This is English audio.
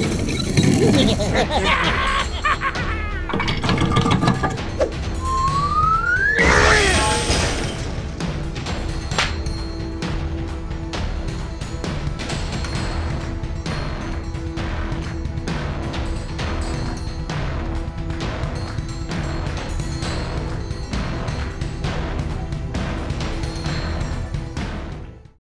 Ha ha ha ha!